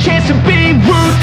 Chance to be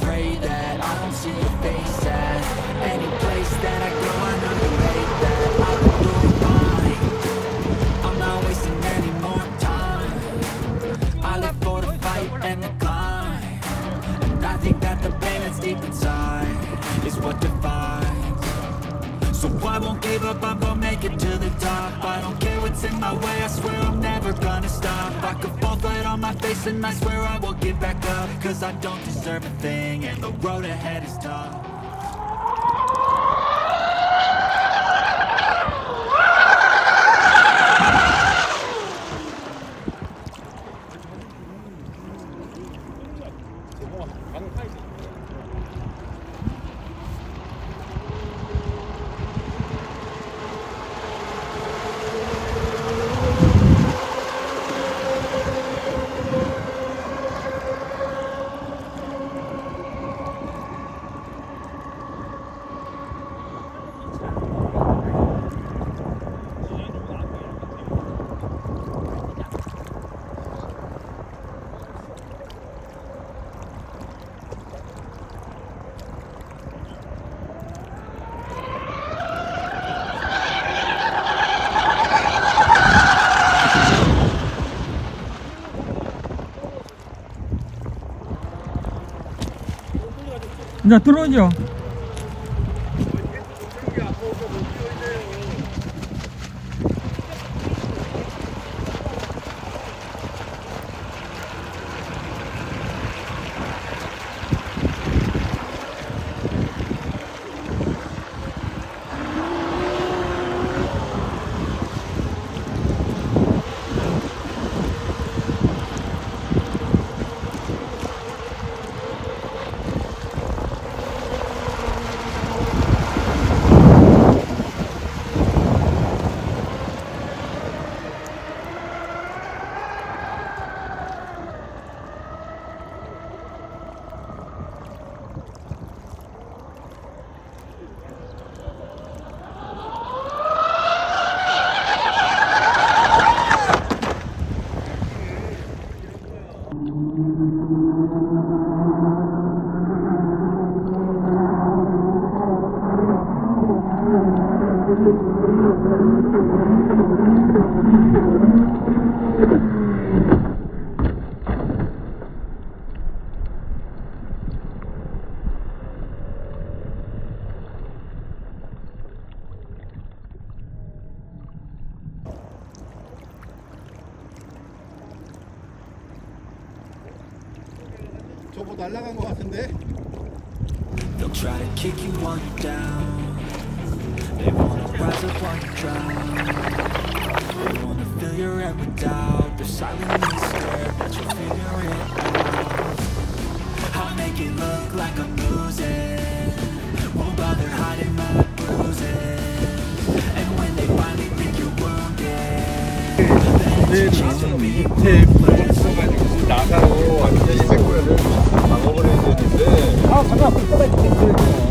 pray that I don't see your face at Any place that I go, I know you hate that. I will do it fine I'm not wasting any more time. I live for the fight and the climb. And I think that the pain that's deep inside Is what defines. So I won't give up, I'm gonna make it to the top. I don't care what's in my way, I swear I'm never gonna stop. I could fall flat on my face and I swear I will get back up. Cause I don't deserve a thing and the road ahead is tough 이제 들어오죠? 저거 날라간 거 같은데? They'll try to kick you while you're down. They wanna rise up while you drown. They wanna fill your head with doubt. They're silently scared, but you'll figure it out. I'll make it look like I'm losing. Won't bother hiding my bruises. And when they finally think you're wounded, then it's your chance to あ、それは振り叩いてくれてる。